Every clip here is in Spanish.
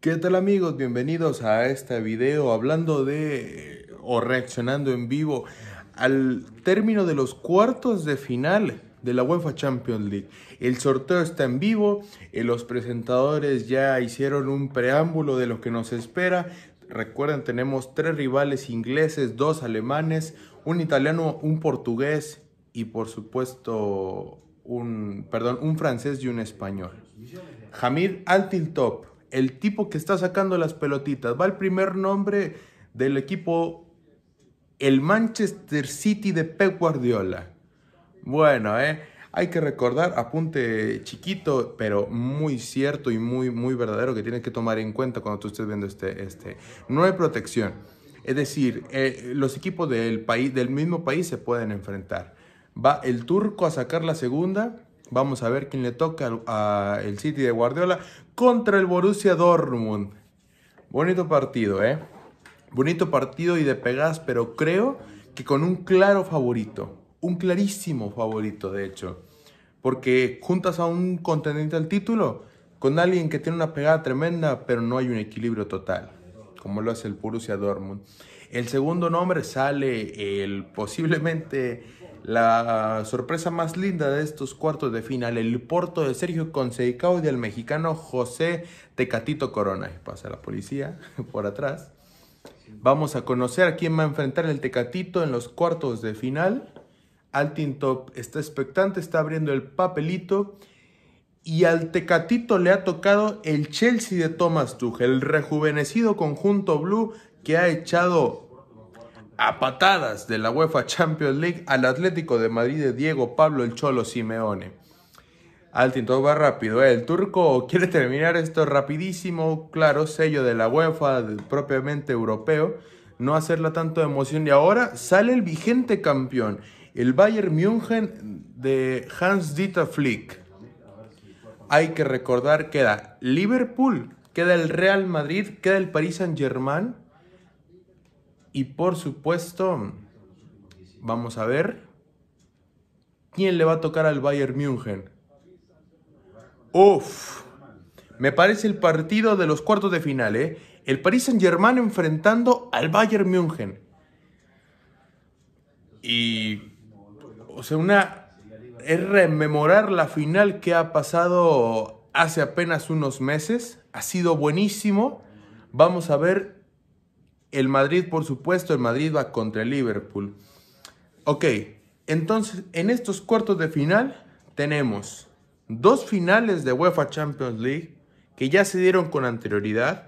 ¿Qué tal amigos? Bienvenidos a este video hablando de o reaccionando en vivo al término de los cuartos de final de la UEFA Champions League. El sorteo está en vivo, y los presentadores ya hicieron un preámbulo de lo que nos espera. Recuerden, tenemos tres rivales ingleses, dos alemanes, un italiano, un portugués y por supuesto un, perdón, un francés y un español. Hamid Altiltop, el tipo que está sacando las pelotitas, va el primer nombre del equipo, el Manchester City de Pep Guardiola. Bueno, eh, hay que recordar, apunte chiquito, pero muy cierto y muy, muy verdadero que tienes que tomar en cuenta cuando tú estés viendo este, este. No hay protección. Es decir, eh, los equipos del, país, del mismo país se pueden enfrentar. Va el turco a sacar la segunda. Vamos a ver quién le toca al City de Guardiola contra el Borussia Dortmund. Bonito partido, ¿eh? Bonito partido y de pegas, pero creo que con un claro favorito. Un clarísimo favorito, de hecho. Porque juntas a un contendiente al título con alguien que tiene una pegada tremenda, pero no hay un equilibrio total, como lo hace el Borussia Dortmund. El segundo nombre sale el posiblemente la sorpresa más linda de estos cuartos de final, el porto de Sergio Conceicao y del mexicano José Tecatito Corona. Pasa la policía por atrás. Vamos a conocer a quién va a enfrentar el Tecatito en los cuartos de final. Altintop está expectante, está abriendo el papelito. Y al Tecatito le ha tocado el Chelsea de Thomas Tuchel, el rejuvenecido conjunto blue que ha echado a patadas de la UEFA Champions League al Atlético de Madrid de Diego Pablo el Cholo Simeone. Altin, todo va rápido. ¿eh? El turco quiere terminar esto rapidísimo, claro, sello de la UEFA, propiamente europeo, no hacerla tanto de emoción. Y ahora sale el vigente campeón, el Bayern München de Hans-Dieter Flick. Hay que recordar, queda Liverpool, queda el Real Madrid, queda el Paris Saint-Germain y por supuesto, vamos a ver quién le va a tocar al Bayern München. Uf, me parece el partido de los cuartos de final, ¿eh? El Paris Saint-Germain enfrentando al Bayern München. Y, o sea, una es rememorar la final que ha pasado hace apenas unos meses. Ha sido buenísimo. Vamos a ver el Madrid, por supuesto, el Madrid va contra el Liverpool. Ok, entonces en estos cuartos de final tenemos dos finales de UEFA Champions League que ya se dieron con anterioridad.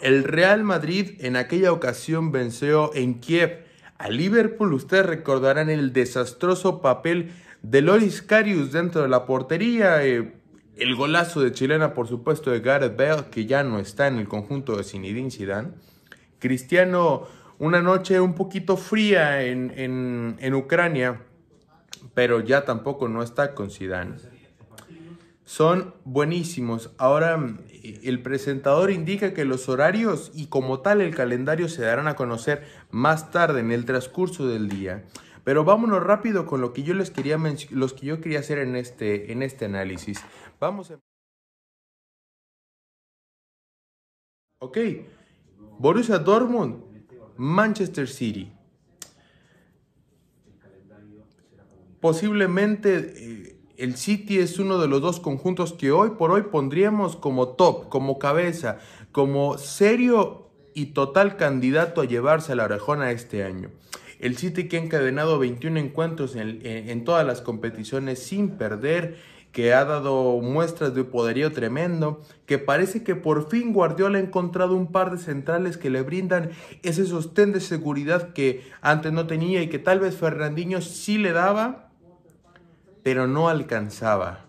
El Real Madrid en aquella ocasión venció en Kiev a Liverpool. Ustedes recordarán el desastroso papel de Loris Karius dentro de la portería. Eh, el golazo de chilena, por supuesto, de Gareth Bale, que ya no está en el conjunto de Zinedine Zidane. Cristiano, una noche un poquito fría en, Ucrania, pero ya tampoco no está con Zidane. Son buenísimos. Ahora el presentador indica que los horarios y como tal el calendario se darán a conocer más tarde en el transcurso del día. Pero vámonos rápido con lo que yo les quería los que yo quería hacer en este, en este análisis. Vamos a... Ok. Borussia Dortmund, Manchester City. Posiblemente eh, el City es uno de los dos conjuntos que hoy por hoy pondríamos como top, como cabeza, como serio y total candidato a llevarse a la orejona este año. El City que ha encadenado 21 encuentros en, en todas las competiciones sin perder que ha dado muestras de poderío tremendo, que parece que por fin Guardiola ha encontrado un par de centrales que le brindan ese sostén de seguridad que antes no tenía y que tal vez Fernandinho sí le daba, pero no alcanzaba.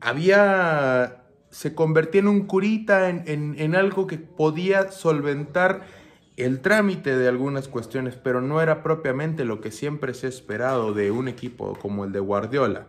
Había se convertía en un curita, en, en, algo que podía solventar el trámite de algunas cuestiones, pero no era propiamente lo que siempre se ha esperado de un equipo como el de Guardiola.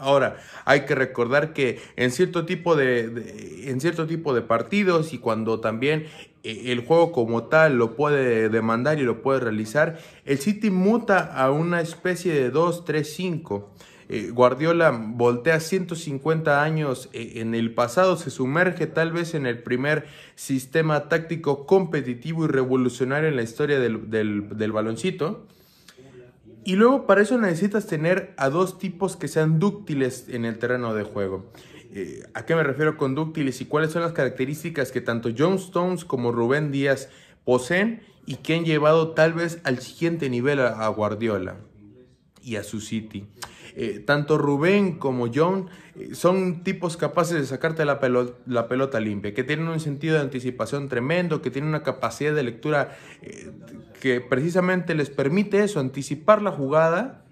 Ahora, hay que recordar que en cierto tipo de, en cierto tipo de partidos y cuando también eh, el juego como tal lo puede demandar y lo puede realizar, el City muta a una especie de 2-3-5. eh, Guardiola voltea 150 años eh, en el pasado, se sumerge tal vez en el primer sistema táctico competitivo y revolucionario en la historia del, del baloncito. Y luego para eso necesitas tener a dos tipos que sean dúctiles en el terreno de juego. Eh, ¿A qué me refiero con dúctiles y cuáles son las características que tanto John Stones como Rubén Díaz poseen y que han llevado tal vez al siguiente nivel a, Guardiola y a su City? Eh, tanto Rubén como John eh, son tipos capaces de sacarte la, la, pelota limpia, que tienen un sentido de anticipación tremendo, que tienen una capacidad de lectura que precisamente les permite eso, anticipar la jugada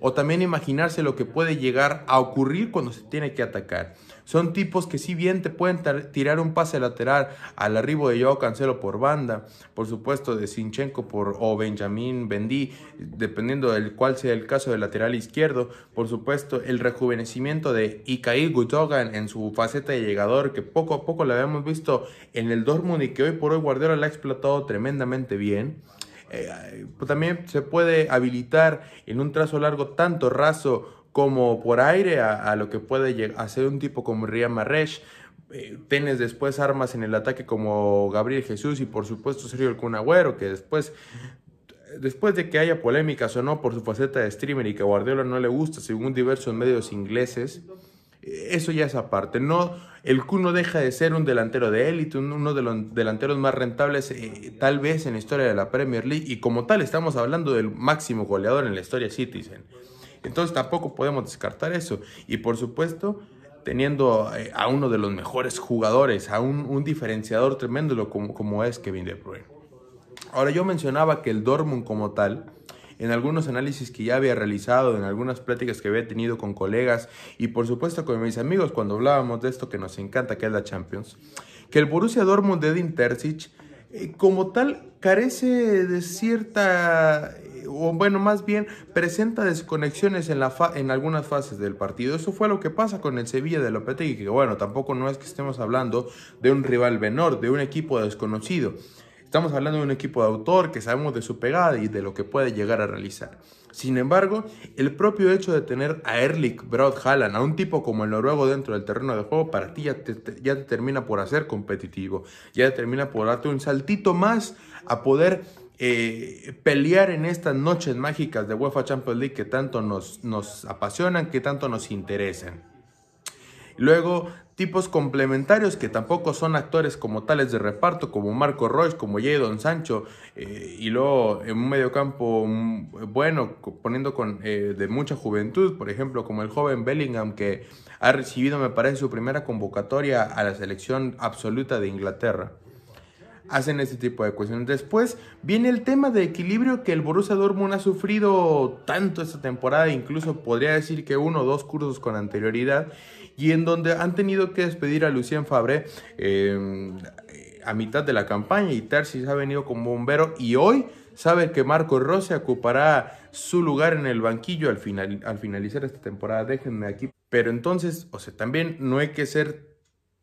o también imaginarse lo que puede llegar a ocurrir cuando se tiene que atacar. Son tipos que si bien te pueden tirar un pase lateral al arribo de Joao Cancelo por banda, por supuesto de Sinchenko por, o Benjamín Bendí, dependiendo del cual sea el caso del lateral izquierdo, por supuesto el rejuvenecimiento de Ikaí Gutogan en su faceta de llegador, que poco a poco lo habíamos visto en el Dortmund y que hoy por hoy Guardiola la ha explotado tremendamente bien. Eh, pues también se puede habilitar en un trazo largo tanto raso como por aire a, lo que puede hacer un tipo como Riyad Mahrez. Eh, tienes después armas en el ataque como Gabriel Jesús y por supuesto Sergio El Cunagüero, que después después de que haya polémicas o no por su faceta de streamer y que Guardiola no le gusta, según diversos medios ingleses, eso ya es aparte. No, el Kun no deja de ser un delantero de élite, uno de los delanteros más rentables eh, tal vez en la historia de la Premier League y como tal estamos hablando del máximo goleador en la historia Citizen. Entonces tampoco podemos descartar eso. Y por supuesto, teniendo eh, a uno de los mejores jugadores, a un, diferenciador tremendo como, como es Kevin De Bruyne. Ahora yo mencionaba que el Dortmund como tal en algunos análisis que ya había realizado, en algunas pláticas que había tenido con colegas y por supuesto con mis amigos cuando hablábamos de esto que nos encanta, que es la Champions, que el Borussia Dortmund de Edin Terzic eh, como tal carece de cierta o bueno, más bien presenta desconexiones en, la en algunas fases del partido. Eso fue lo que pasa con el Sevilla de Lopetegui, que bueno, tampoco no es que estemos hablando de un rival menor, de un equipo desconocido. Estamos hablando de un equipo de autor que sabemos de su pegada y de lo que puede llegar a realizar. Sin embargo, el propio hecho de tener a Erlich Braut Haaland, a un tipo como el noruego dentro del terreno de juego, para ti ya te, termina por hacer competitivo, ya te termina por darte un saltito más a poder eh, pelear en estas noches mágicas de UEFA Champions League que tanto nos, apasionan, que tanto nos interesan. Luego tipos complementarios que tampoco son actores como tales de reparto, como Marco Royce, como Jadon Sancho, eh, y luego en un mediocampo mm, bueno, poniendo con, eh, de mucha juventud, por ejemplo, como el joven Bellingham que ha recibido, me parece, su primera convocatoria a la selección absoluta de Inglaterra. Hacen este tipo de cuestiones. Después viene el tema de equilibrio que el Borussia Dortmund ha sufrido tanto esta temporada, incluso podría decir que uno o dos cursos con anterioridad, y en donde han tenido que despedir a Lucien Fabre em, a mitad de la campaña y Tarsis ha venido como bombero y hoy sabe que Marco Rossi ocupará su lugar en el banquillo al, final, al finalizar esta temporada. Déjenme aquí. Pero entonces, o sea, también no hay que ser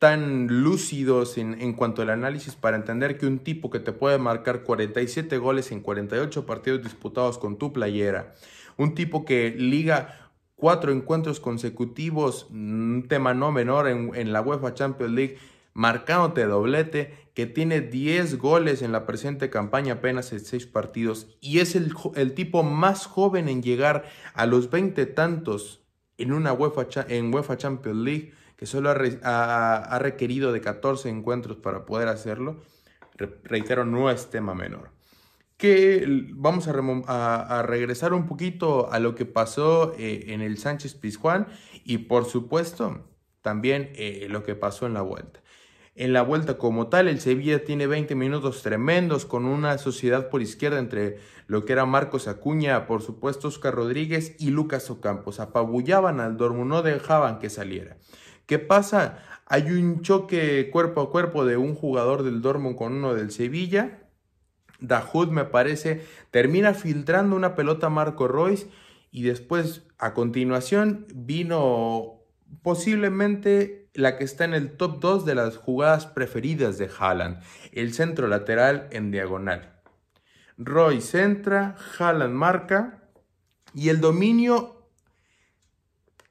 tan lúcidos en, cuanto al análisis para entender que un tipo que te puede marcar 47 goles en 48 partidos disputados con tu playera, un tipo que liga cuatro encuentros consecutivos, un tema no menor en, la UEFA Champions League, marcándote doblete, que tiene 10 goles en la presente campaña apenas en 6 partidos y es el, tipo más joven en llegar a los 20 tantos en una UEFA, en UEFA Champions League, que solo ha, requerido de 14 encuentros para poder hacerlo. reitero, no es tema menor que vamos a, regresar un poquito a lo que pasó eh, en el Sánchez Pizjuán y por supuesto también eh, lo que pasó en la vuelta. En la vuelta como tal, el Sevilla tiene 20 minutos tremendos con una sociedad por izquierda entre lo que era Marcos Acuña, por supuesto Oscar Rodríguez y Lucas Ocampos. Apabullaban al Dortmund, no dejaban que saliera. ¿Qué pasa? Hay un choque cuerpo a cuerpo de un jugador del Dortmund con uno del Sevilla Dahoud me parece, termina filtrando una pelota a Marco Royce y después a continuación vino posiblemente la que está en el top 2 de las jugadas preferidas de Haaland, el centro lateral en diagonal. Royce centra, Haaland marca y el dominio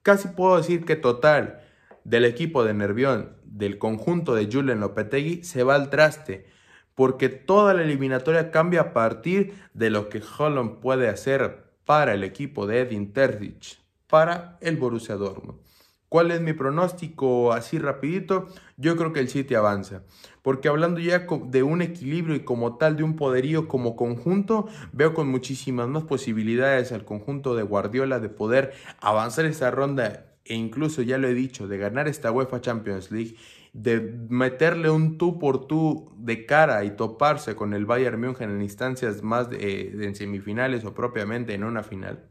Casi puedo decir que total del equipo de Nervión, del conjunto de Julen Lopetegui, se va al traste, porque toda la eliminatoria cambia a partir de lo que Holland puede hacer para el equipo de Edin Terzic, para el Borussia Dortmund. ¿Cuál es mi pronóstico así rapidito? Yo creo que el City avanza. Porque hablando ya de un equilibrio y como tal de un poderío como conjunto, veo con muchísimas más posibilidades al conjunto de Guardiola de poder avanzar esta ronda e incluso ya lo he dicho, de ganar esta UEFA Champions League, de meterle un tú por tú de cara y toparse con el Bayern München en instancias más de, en semifinales o propiamente en una final,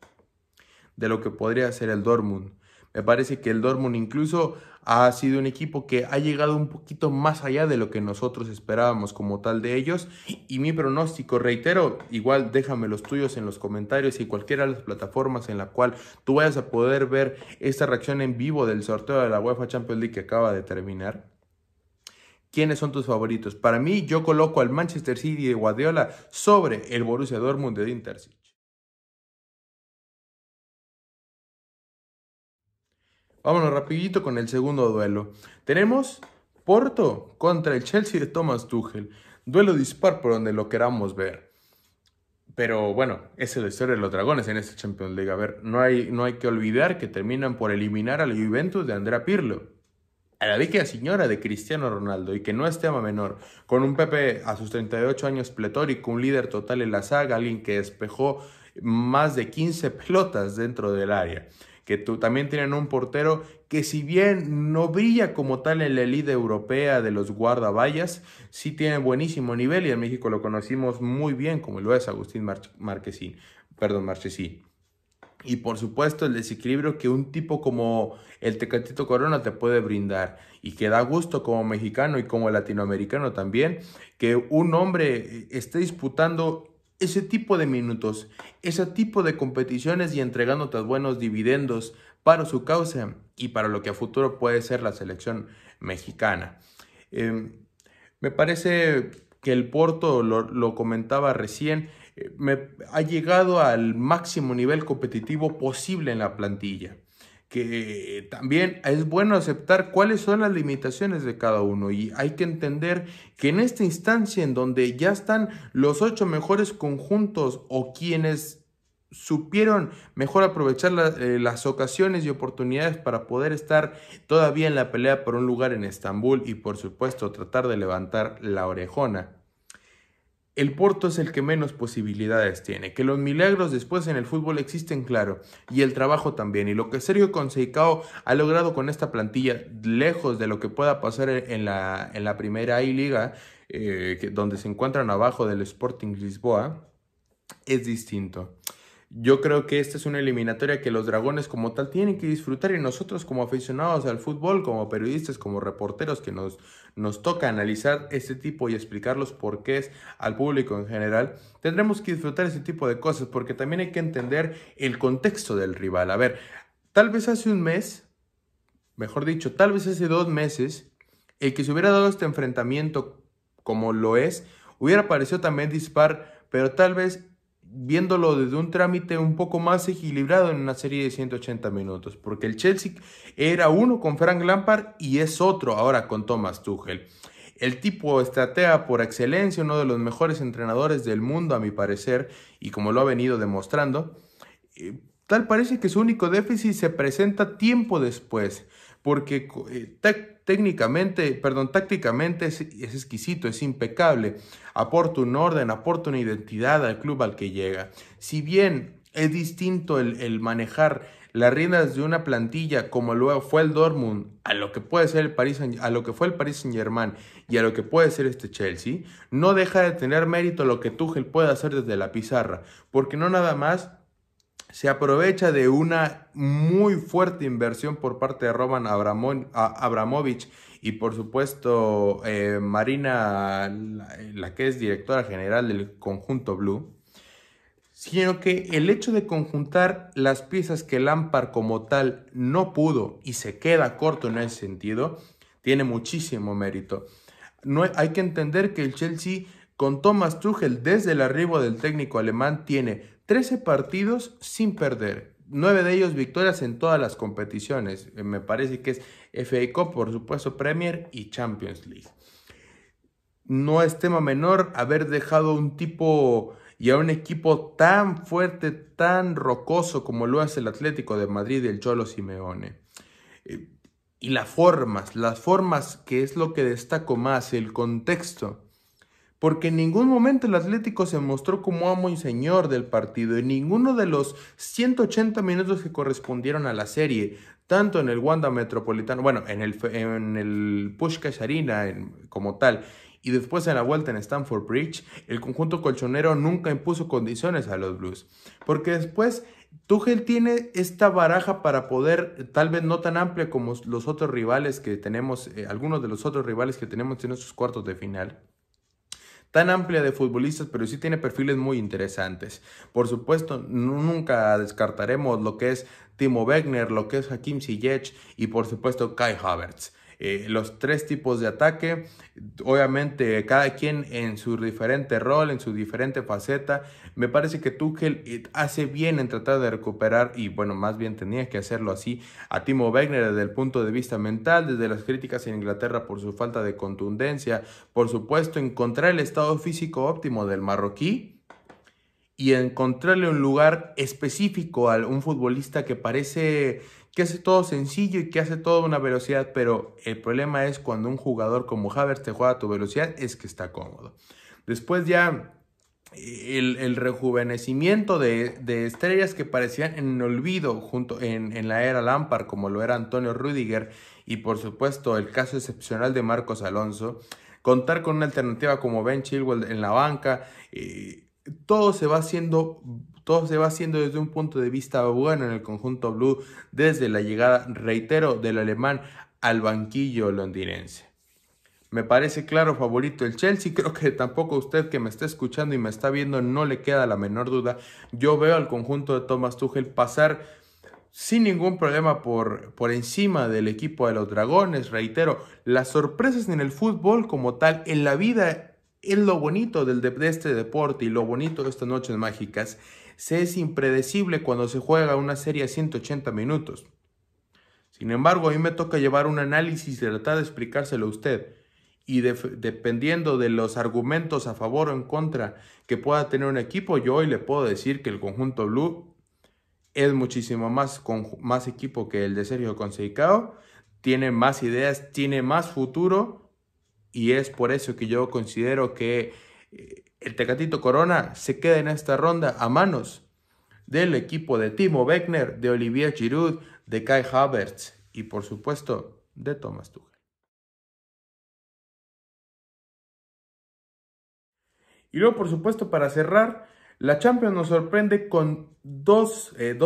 de lo que podría ser el Dortmund. Me parece que el Dortmund incluso ha sido un equipo que ha llegado un poquito más allá de lo que nosotros esperábamos como tal de ellos. Y mi pronóstico, reitero, igual déjame los tuyos en los comentarios y cualquiera de las plataformas en la cual tú vayas a poder ver esta reacción en vivo del sorteo de la UEFA Champions League que acaba de terminar. ¿Quiénes son tus favoritos? Para mí, yo coloco al Manchester City de Guardiola sobre el Borussia Dortmund de Inter Vámonos rapidito con el segundo duelo. Tenemos Porto contra el Chelsea de Thomas Tuchel. Duelo dispar por donde lo queramos ver. Pero bueno, es la historia de los dragones en esta Champions League. A ver, no hay, no hay que olvidar que terminan por eliminar a la Juventus de Andrea Pirlo. A la vieja señora de Cristiano Ronaldo y que no es tema menor, con un Pepe a sus 38 años pletórico, un líder total en la saga, alguien que despejó más de 15 pelotas dentro del área que también tienen un portero que si bien no brilla como tal en la elite europea de los guardaballas, sí tiene buenísimo nivel y en México lo conocimos muy bien como lo es Agustín Marquesín, perdón, Marchesín. Y por supuesto el desequilibrio que un tipo como el Tecatito Corona te puede brindar y que da gusto como mexicano y como latinoamericano también que un hombre esté disputando ese tipo de minutos, ese tipo de competiciones y entregándote buenos dividendos para su causa y para lo que a futuro puede ser la selección mexicana. Em, me parece que el Porto, lo, comentaba recién, eh, me, ha llegado al máximo nivel competitivo posible en la plantilla que también es bueno aceptar cuáles son las limitaciones de cada uno. Y hay que entender que en esta instancia en donde ya están los ocho mejores conjuntos o quienes supieron mejor aprovechar eh, las ocasiones y oportunidades para poder estar todavía en la pelea por un lugar en Estambul y por supuesto tratar de levantar la orejona el Porto es el que menos posibilidades tiene. Que los milagros después en el fútbol existen, claro, y el trabajo también. Y lo que Sergio Conceicao ha logrado con esta plantilla, lejos de lo que pueda pasar en la, en la primera I-Liga, eh, donde se encuentran abajo del Sporting Lisboa, es distinto. Yo creo que esta es una eliminatoria que los dragones como tal tienen que disfrutar y nosotros como aficionados al fútbol, como periodistas, como reporteros que nos, nos toca analizar este tipo y explicar los porqués al público en general, tendremos que disfrutar ese tipo de cosas porque también hay que entender el contexto del rival. A ver, tal vez hace un mes, mejor dicho, tal vez hace dos meses, el que se hubiera dado este enfrentamiento como lo es, hubiera parecido también dispar, pero tal vez viéndolo desde un trámite un poco más equilibrado en una serie de 180 minutos, porque el Chelsea era uno con Frank Lampard y es otro ahora con Thomas Tuchel. El tipo estratega por excelencia, uno de los mejores entrenadores del mundo a mi parecer, y como lo ha venido demostrando, eh, tal parece que su único déficit se presenta tiempo después, porque eh, técnicamente, perdón, tácticamente es, exquisito, es impecable, aporta un orden, aporta una identidad al club al que llega. Si bien es distinto el, manejar las riendas de una plantilla como luego fue el Dortmund a lo que puede ser el Paris a lo que fue el Paris Saint Germain y a lo que puede ser este Chelsea, no deja de tener mérito lo que Tuchel puede hacer desde la pizarra, porque no nada más se aprovecha de una muy fuerte inversión por parte de Roman Abramovich y por supuesto eh, Marina, la, que es directora general del conjunto Blue, sino que el hecho de conjuntar las piezas que Lampard como tal no pudo y se queda corto en ese sentido, tiene muchísimo mérito. No, hay que entender que el Chelsea con Thomas Tuchel desde el arribo del técnico alemán tiene 13 partidos sin perder. nueve de ellos victorias en todas las competiciones. Eh, me parece que es FA Cup, por supuesto, Premier y Champions League. No es tema menor haber dejado un tipo y a un equipo tan fuerte, tan rocoso como lo hace el Atlético de Madrid, el Cholo Simeone. Eh, y las formas, las formas que es lo que destaco más, el contexto. Porque en ningún momento el Atlético se mostró como amo y señor del partido. En ninguno de los 180 minutos que correspondieron a la serie, tanto en el Wanda Metropolitano, bueno, en el, en el Pushkash Arena como tal, y después en la vuelta en Stamford Bridge, el conjunto colchonero nunca impuso condiciones a los Blues. Porque después Tuchel tiene esta baraja para poder, tal vez no tan amplia como los otros rivales que tenemos, eh, algunos de los otros rivales que tenemos en esos cuartos de final. Tan amplia de futbolistas, pero sí tiene perfiles muy interesantes. Por supuesto, nunca descartaremos lo que es Timo Wegner, lo que es Hakim Ziyech y por supuesto Kai Havertz. Eh, los tres tipos de ataque, obviamente cada quien en su diferente rol, en su diferente faceta. Me parece que Tuchel eh, hace bien en tratar de recuperar, y bueno, más bien tenía que hacerlo así, a Timo Wegner desde el punto de vista mental, desde las críticas en Inglaterra por su falta de contundencia, por supuesto encontrar el estado físico óptimo del marroquí y encontrarle un lugar específico a un futbolista que parece que hace todo sencillo y que hace todo a una velocidad, pero el problema es cuando un jugador como Havertz te juega a tu velocidad, es que está cómodo. Después ya el, rejuvenecimiento de, estrellas que parecían en olvido junto en, la era Lampard, como lo era Antonio Rudiger, y por supuesto el caso excepcional de Marcos Alonso, contar con una alternativa como Ben Chilwell en la banca, eh, todo se va haciendo todo se va haciendo desde un punto de vista bueno en el conjunto blue desde la llegada, reitero, del alemán al banquillo londinense. Me parece claro favorito el Chelsea, creo que tampoco usted que me está escuchando y me está viendo no le queda la menor duda. Yo veo al conjunto de Thomas Tuchel pasar sin ningún problema por, por encima del equipo de los Dragones. Reitero, las sorpresas en el fútbol como tal, en la vida, es lo bonito del, de este deporte y lo bonito de estas noches mágicas se es impredecible cuando se juega una serie a 180 minutos. Sin embargo, a mí me toca llevar un análisis y tratar de explicárselo a usted. Y dependiendo de los argumentos a favor o en contra que pueda tener un equipo, yo hoy le puedo decir que el conjunto Blue es muchísimo más, más equipo que el de Sergio Conceicao, tiene más ideas, tiene más futuro y es por eso que yo considero que eh, el Tecatito Corona se queda en esta ronda a manos del equipo de Timo Beckner, de Olivier Giroud, de Kai Havertz y por supuesto de Thomas Tuchel. Y luego, por supuesto, para cerrar, la Champions nos sorprende con dos, eh,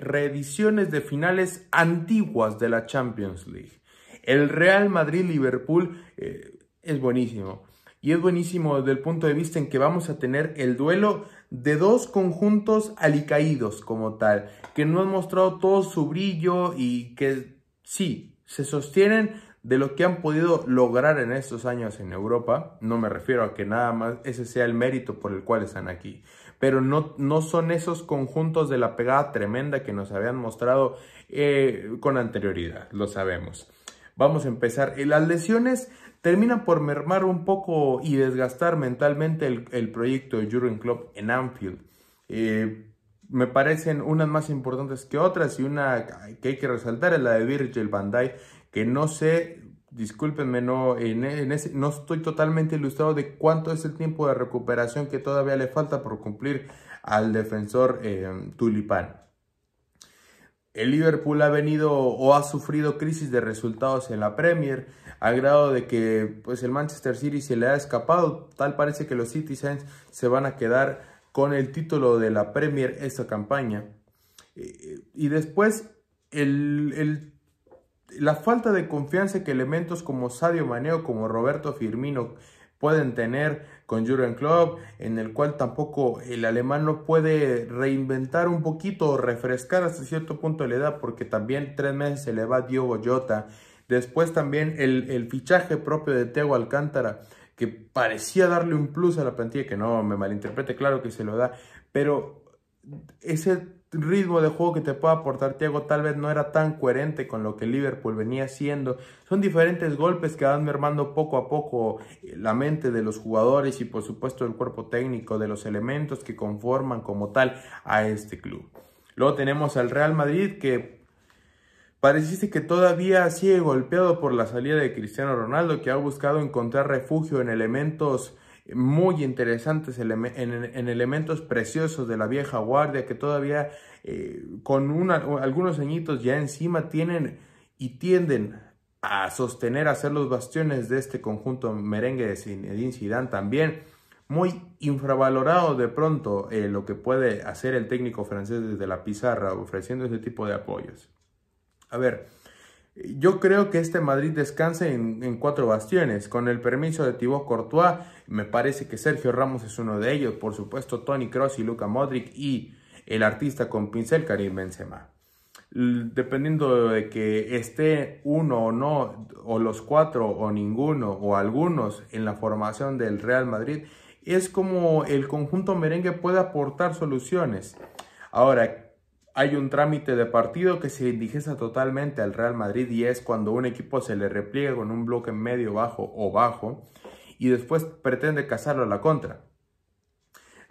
reediciones de finales antiguas de la Champions League. El Real Madrid-Liverpool eh, es buenísimo. Y es buenísimo desde el punto de vista en que vamos a tener el duelo de dos conjuntos alicaídos como tal, que no han mostrado todo su brillo y que sí, se sostienen de lo que han podido lograr en estos años en Europa. No me refiero a que nada más ese sea el mérito por el cual están aquí. Pero no, no son esos conjuntos de la pegada tremenda que nos habían mostrado eh, con anterioridad, lo sabemos. Vamos a empezar. Las lesiones termina por mermar un poco y desgastar mentalmente el, proyecto de Jurgen Klopp en Anfield. Eh, me parecen unas más importantes que otras y una que hay que resaltar es la de Virgil van Dijk, que no sé, discúlpenme, no, en, ese, no estoy totalmente ilustrado de cuánto es el tiempo de recuperación que todavía le falta por cumplir al defensor eh, tulipán. El Liverpool ha venido o ha sufrido crisis de resultados en la Premier, a grado de que pues, el Manchester City se le ha escapado. Tal parece que los Citizens se van a quedar con el título de la Premier esta campaña. Y después el, la falta de confianza que elementos como Sadio Maneo, como Roberto Firmino pueden tener con Jurgen Klopp, en el cual tampoco el alemán no puede reinventar un poquito o refrescar hasta cierto punto la edad, porque también tres meses se le va Diogo Jota. Después también el, fichaje propio de Teo Alcántara, que parecía darle un plus a la plantilla, que no me malinterprete, claro que se lo da, pero ese ritmo de juego que te puede aportar Thiago tal vez no era tan coherente con lo que Liverpool venía haciendo. Son diferentes golpes que van mermando poco a poco eh, la mente de los jugadores y por supuesto el cuerpo técnico de los elementos que conforman como tal a este club. Luego tenemos al Real Madrid que pareciese que todavía sigue golpeado por la salida de Cristiano Ronaldo que ha buscado encontrar refugio en elementos muy interesantes en, elementos preciosos de la vieja guardia que todavía eh, con algunos añitos ya encima tienen y tienden a sostener, a ser los bastiones de este conjunto merengue de Zinedine Zidane también. Muy infravalorado de pronto eh, lo que puede hacer el técnico francés desde la pizarra ofreciendo ese tipo de apoyos. A ver, yo creo que este Madrid descansa en, cuatro bastiones. Con el permiso de Thibaut Courtois, me parece que Sergio Ramos es uno de ellos. Por supuesto, Tony Kroos y Luka Modric y el artista con pincel Karim Benzema. Dependiendo de que esté uno o no, o los cuatro o ninguno o algunos en la formación del Real Madrid, es como el conjunto merengue puede aportar soluciones. Ahora, hay un trámite de partido que se indigesta totalmente al Real Madrid y es cuando un equipo se le repliega con un bloque medio bajo o bajo y después pretende cazarlo a la contra.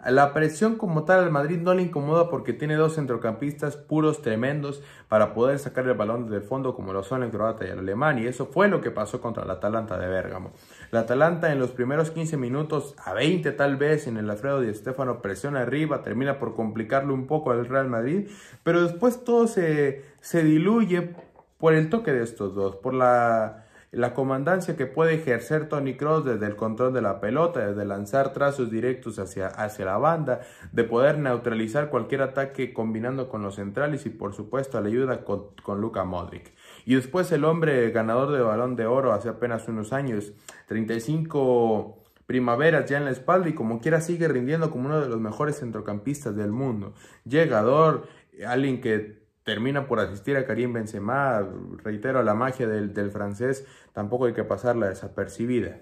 La presión como tal al Madrid no le incomoda porque tiene dos centrocampistas puros tremendos para poder sacar el balón del fondo como lo son el croata y el alemán y eso fue lo que pasó contra el Atalanta de Bérgamo. La Atalanta en los primeros 15 minutos a 20 tal vez en el Alfredo Di Stefano presiona arriba, termina por complicarle un poco al Real Madrid, pero después todo se, se diluye por el toque de estos dos, por la la comandancia que puede ejercer Tony Cross desde el control de la pelota, desde lanzar trazos directos hacia, hacia la banda, de poder neutralizar cualquier ataque combinando con los centrales y por supuesto la ayuda con, con Luka Modric. Y después el hombre ganador de balón de oro hace apenas unos años, 35 primaveras ya en la espalda y como quiera sigue rindiendo como uno de los mejores centrocampistas del mundo. Llegador, alguien que termina por asistir a Karim Benzema, reitero, la magia del, francés tampoco hay que pasarla desapercibida.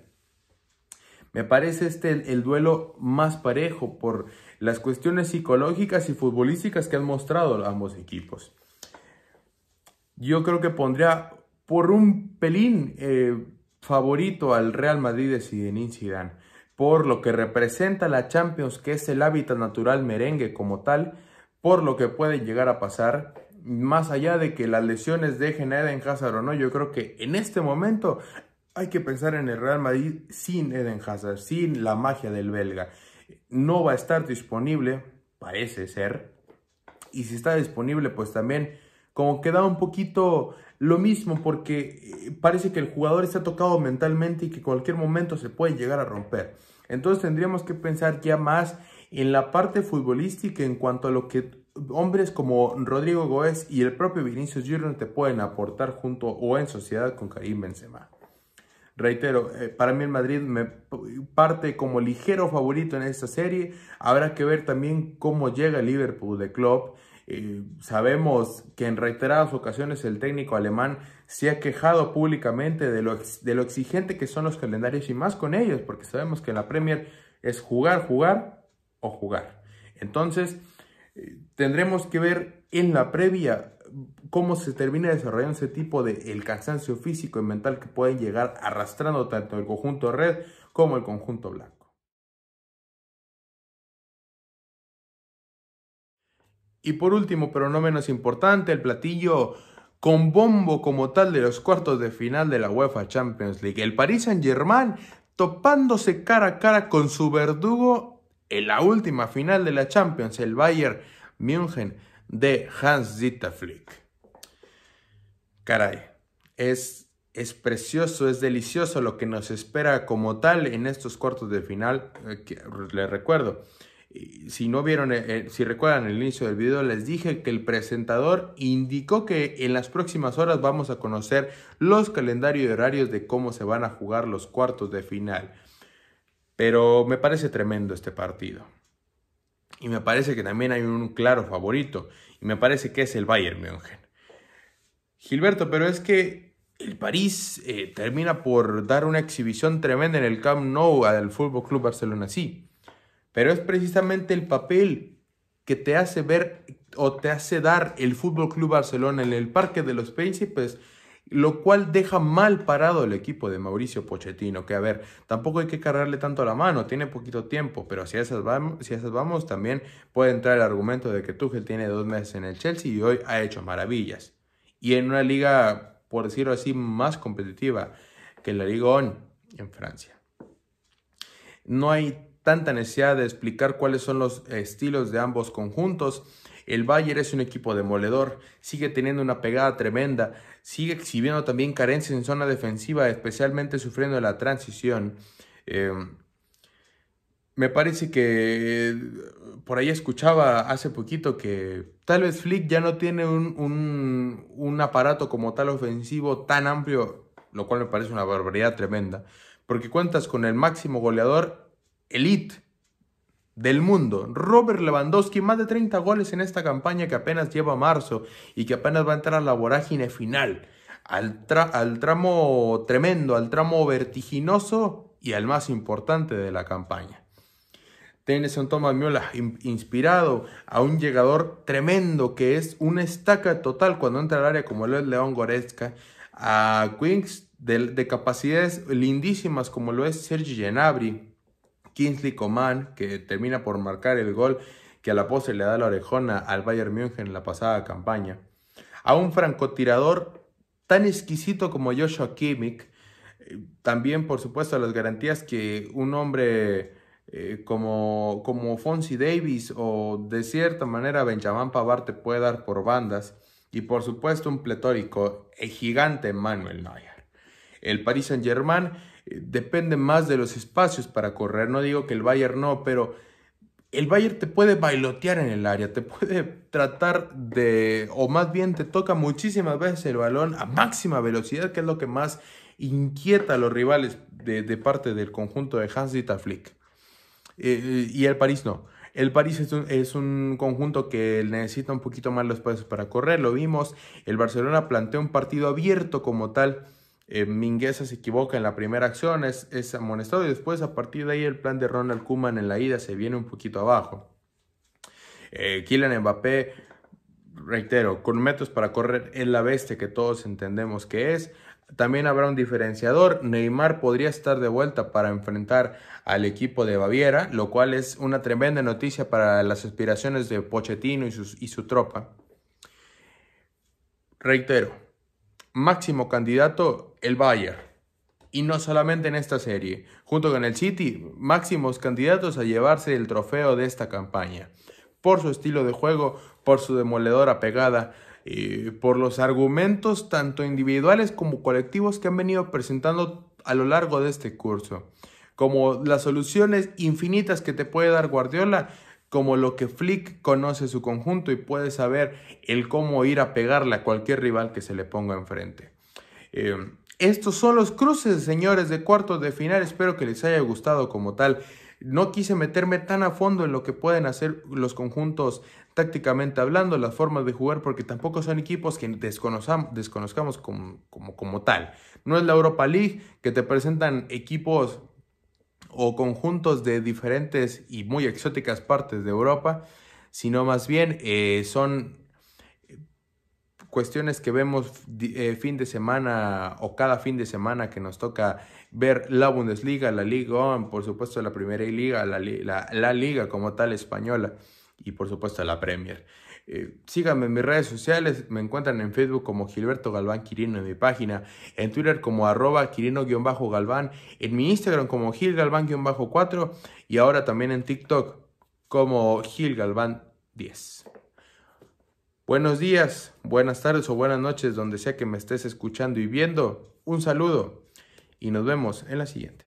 Me parece este el, duelo más parejo por las cuestiones psicológicas y futbolísticas que han mostrado ambos equipos. Yo creo que pondría por un pelín eh, favorito al Real Madrid de Zinedine Zidane, por lo que representa la Champions, que es el hábitat natural merengue como tal, por lo que puede llegar a pasar más allá de que las lesiones dejen a Eden Hazard o no, yo creo que en este momento hay que pensar en el Real Madrid sin Eden Hazard, sin la magia del belga. No va a estar disponible, parece ser. Y si está disponible, pues también como queda un poquito lo mismo porque eh, parece que el jugador está tocado mentalmente y que cualquier momento se puede llegar a romper. Entonces tendríamos que pensar ya más en la parte futbolística en cuanto a lo que hombres como Rodrigo Goes y el propio Vinicius Junior te pueden aportar junto o en sociedad con Karim Benzema. Reitero, eh, para mí el Madrid me parte como ligero favorito en esta serie. Habrá que ver también cómo llega Liverpool de club. Eh, sabemos que en reiteradas ocasiones el técnico alemán se ha quejado públicamente de lo, de lo exigente que son los calendarios y más con ellos, porque sabemos que en la Premier es jugar, jugar o jugar. Entonces, tendremos que ver en la previa cómo se termina desarrollando ese tipo de el cansancio físico y mental que pueden llegar arrastrando tanto el conjunto red como el conjunto blanco. Y por último, pero no menos importante, el platillo con bombo como tal de los cuartos de final de la UEFA Champions League. El Paris Saint-Germain topándose cara a cara con su verdugo en la última final de la Champions, el Bayern München de Hans Zita Flick. Caray, es, es precioso, es delicioso lo que nos espera como tal en estos cuartos de final. Eh, les recuerdo, si no vieron, eh, eh, si recuerdan el inicio del video, les dije que el presentador indicó que en las próximas horas vamos a conocer los calendarios y horarios de cómo se van a jugar los cuartos de final. Pero me parece tremendo este partido. Y me parece que también hay un claro favorito. Y me parece que es el Bayern München. Gilberto, pero es que el París eh, termina por dar una exhibición tremenda en el Camp Nou al Fútbol Club Barcelona, sí. Pero es precisamente el papel que te hace ver o te hace dar el Fútbol Club Barcelona en el Parque de los Príncipes, lo cual deja mal parado el equipo de Mauricio Pochettino, que a ver, tampoco hay que cargarle tanto la mano, tiene poquito tiempo, pero si a esas vamos, si esas vamos también puede entrar el argumento de que Tuchel tiene dos meses en el Chelsea y hoy ha hecho maravillas. Y en una liga, por decirlo así, más competitiva que la Liga en Francia. No hay tanta necesidad de explicar cuáles son los estilos de ambos conjuntos. El Bayern es un equipo demoledor, sigue teniendo una pegada tremenda, sigue exhibiendo también carencias en zona defensiva, especialmente sufriendo la transición. Eh, me parece que por ahí escuchaba hace poquito que tal vez Flick ya no tiene un, un aparato como tal ofensivo tan amplio, lo cual me parece una barbaridad tremenda, porque cuentas con el máximo goleador elite del mundo. Robert Lewandowski, más de 30 goles en esta campaña que apenas lleva marzo y que apenas va a entrar a la vorágine final, al, tramo tremendo, al tramo vertiginoso y al más importante de la campaña. Tennyson Thomas Miola inspirado a un llegador tremendo que es una estaca total cuando entra al área como lo es León Goretzka, a Queens de, de capacidades lindísimas como lo es Sergi Genabri, Kingsley Coman, que termina por marcar el gol que a la pose le da la orejona al Bayern München en la pasada campaña, a un francotirador tan exquisito como Joshua Kimmich, eh, también por supuesto las garantías que un hombre eh, como, como Fonzie Davis o de cierta manera Benjamin Pavard te puede dar por bandas, y por supuesto un pletórico e gigante Manuel Neuer. El Paris Saint Germain depende más de los espacios para correr. No digo que el Bayern no, pero el Bayern te puede bailotear en el área, te puede tratar de, o más bien te toca muchísimas veces el balón a máxima velocidad, que es lo que más inquieta a los rivales de, parte del conjunto de Hans-Dieter Flick. Eh, y el París no. El París es un, es un, conjunto que necesita un poquito más los espacios para correr, lo vimos. El Barcelona planteó un partido abierto como tal eh, Mingueza se equivoca en la primera acción, es, es, amonestado y después a partir de ahí el plan de Ronald Koeman en la ida se viene un poquito abajo. Eh, Kylian Mbappé, reitero, con metros para correr en la bestia que todos entendemos que es. También habrá un diferenciador. Neymar podría estar de vuelta para enfrentar al equipo de Baviera, lo cual es una tremenda noticia para las aspiraciones de Pochettino y su tropa. Reitero, máximo candidato el Bayern. Y no solamente en esta serie, junto con el City, máximos candidatos a llevarse el trofeo de esta campaña. Por su estilo de juego, por su demoledora pegada, y por los argumentos tanto individuales como colectivos que han venido presentando a lo largo de este curso, como las soluciones infinitas que te puede dar Guardiola como lo que Flick conoce su conjunto y puede saber el cómo ir a pegarle a cualquier rival que se le ponga enfrente. Eh, estos son los cruces, señores, de cuartos de final. Espero que les haya gustado como tal. No quise meterme tan a fondo en lo que pueden hacer los conjuntos tácticamente hablando, las formas de jugar, porque tampoco son equipos que desconozcamos, como, tal. No es la Europa League que te presentan equipos o conjuntos de diferentes y muy exóticas partes de Europa, sino más bien eh, son cuestiones que vemos eh, fin de semana o cada fin de semana que nos toca ver la Bundesliga, la Liga por supuesto la Primera Liga, la Liga como tal española y por supuesto la Premier. Eh, síganme en mis redes sociales, me encuentran en Facebook como Gilberto Galván Quirino en mi página, en Twitter como arroba Quirino-Galván, en mi Instagram como Gil Galván-4 y ahora también en TikTok como Gil Galván 10. Buenos días, buenas tardes o buenas noches donde sea que me estés escuchando y viendo. Un saludo y nos vemos en la siguiente.